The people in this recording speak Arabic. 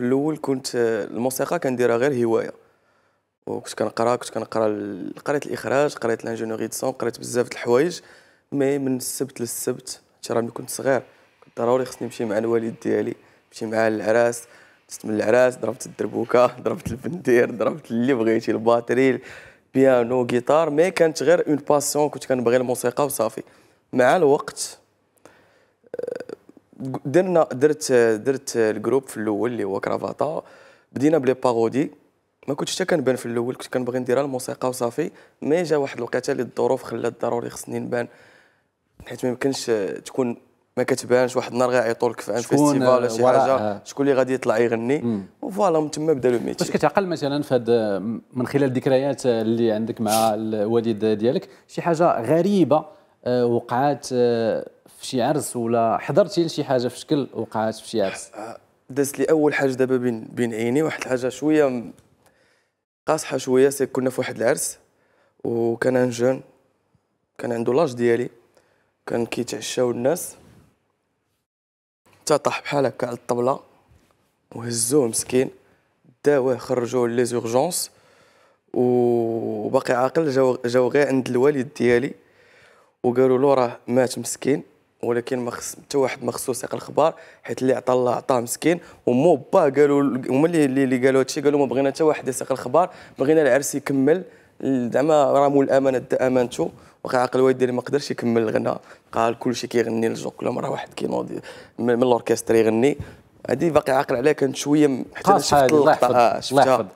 في الأول كنت الموسيقى كنديرها غير هواية. وكنت كنقرأ كنت كنقرأ قريت الإخراج قريت l'ingénierie de son قريت بزاف د الحوايج mais من السبت للسبت حتى راني كنت صغير كنت ضروري خصني نمشي مع الوالد ديالي نمشي معاه للعراس دزت من العراس ضربت الدربوكة ضربت البندير ضربت اللي بغيتي ال batterie بيانو جيتار mais كانت غير une passion كنت كنبغي الموسيقى وصافي. مع الوقت درنا درت درت ال groupe في الأول اللي هو كرافاتا. بدينا ب les parodies. ما كنتش حتى كنبان في الأول كنت كنبغي ندير الموسيقى وصافي mais جا واحد الوقيته اللي الظروف خلات ضروري خصني نبان حيت ما يمكنش تكون ما كتبانش واحد النهار غيعيطوا لك في un festival ولا شي حاجة. شكون اللي غادي يطلع يغني. و voilà من تما بدا le métier. واش كتعقل مثلا في هاد من خلال الذكريات اللي عندك مع الوالد ديالك شي حاجة غريبة آه، وقعات آه، في شي عرس ولا حضرتي لشي حاجة في شكل وقعات في شي عرس؟ دازت لي أول حاجة دابا بين بين عيني واحد الحاجة شوية قاصحة شوية c'est كنا في واحد العرس وكان un jeune كان عنده l'âge ديالي كان كيتعشاو الناس. حتى طاح بحال هكا على الطبلة وهزوه مسكين داوه خرجوه les urgences وباقي عاقل جاو جاو غير عند الوالد ديالي وقالوا له راه مات مسكين. ولكن ما خص حتى واحد ما خصو يسيق الخبار حيت اللي عطى الله عطاه مسكين ومو با قالوا هما اللي اللي قالوا هادشي قالوا ما بغينا حتى واحد يسيق الخبار بغينا العرس يكمل. زعما راه مول الأمانة دا امانته واخا عاقل الوالد ديالي ما قدرش يكمل الغناء. قال كلشي كيغني الجو كل مره واحد كينوض من ال orchestre يغني. هذه باقي عاقل عليها كانت شوية حتى شفت اللقطة. شفتها.